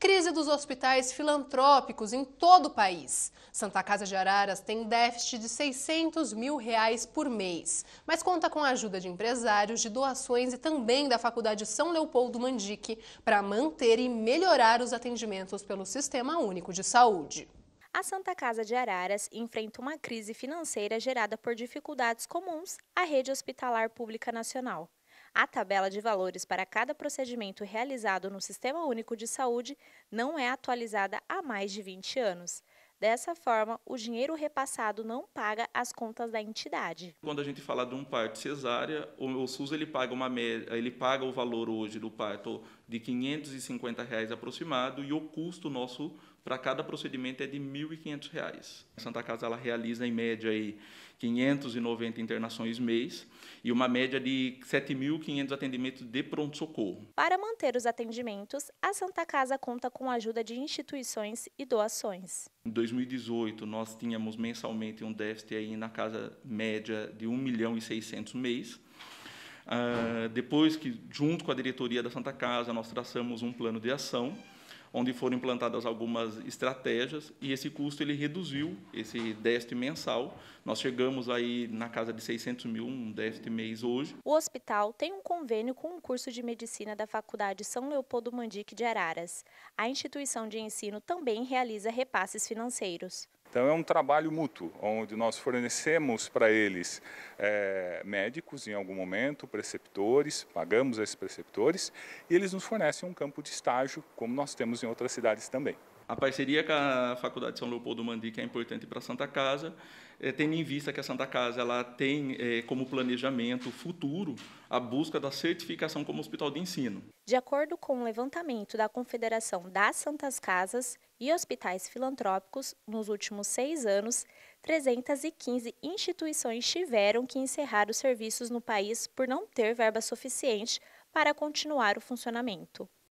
Crise dos hospitais filantrópicos em todo o país. Santa Casa de Araras tem déficit de 600 mil reais por mês, mas conta com a ajuda de empresários, de doações e também da Faculdade São Leopoldo Mandique para manter e melhorar os atendimentos pelo Sistema Único de Saúde. A Santa Casa de Araras enfrenta uma crise financeira gerada por dificuldades comuns à rede hospitalar pública nacional. A tabela de valores para cada procedimento realizado no Sistema Único de Saúde não é atualizada há mais de 20 anos. Dessa forma, o dinheiro repassado não paga as contas da entidade. Quando a gente fala de um parto cesárea, o, SUS ele paga uma ele paga o valor hoje do parto de 550 reais aproximado e o custo nosso para cada procedimento é de R$ 1.500. A Santa Casa ela realiza em média aí 590 internações mês e uma média de 7.500 atendimentos de pronto-socorro. Para manter os atendimentos, a Santa Casa conta com a ajuda de instituições e doações. Em 2018, nós tínhamos mensalmente um déficit aí na casa média de 1 milhão e 600 mês. Uh, depois que, junto com a diretoria da Santa Casa, nós traçamos um plano de ação onde foram implantadas algumas estratégias e esse custo ele reduziu, esse déficit mensal. Nós chegamos aí na casa de 600 mil, um déficit mês hoje. O hospital tem um convênio com o curso de medicina da Faculdade São Leopoldo Mandique de Araras. A instituição de ensino também realiza repasses financeiros. Então é um trabalho mútuo, onde nós fornecemos para eles é, médicos em algum momento, preceptores, pagamos esses preceptores e eles nos fornecem um campo de estágio, como nós temos em outras cidades também. A parceria com a Faculdade São Leopoldo Mandique é importante para a Santa Casa, é, tendo em vista que a Santa Casa ela tem é, como planejamento futuro a busca da certificação como hospital de ensino. De acordo com o levantamento da Confederação das Santas Casas e Hospitais Filantrópicos, nos últimos seis anos, 315 instituições tiveram que encerrar os serviços no país por não ter verba suficiente para continuar o funcionamento.